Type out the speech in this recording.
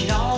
You know.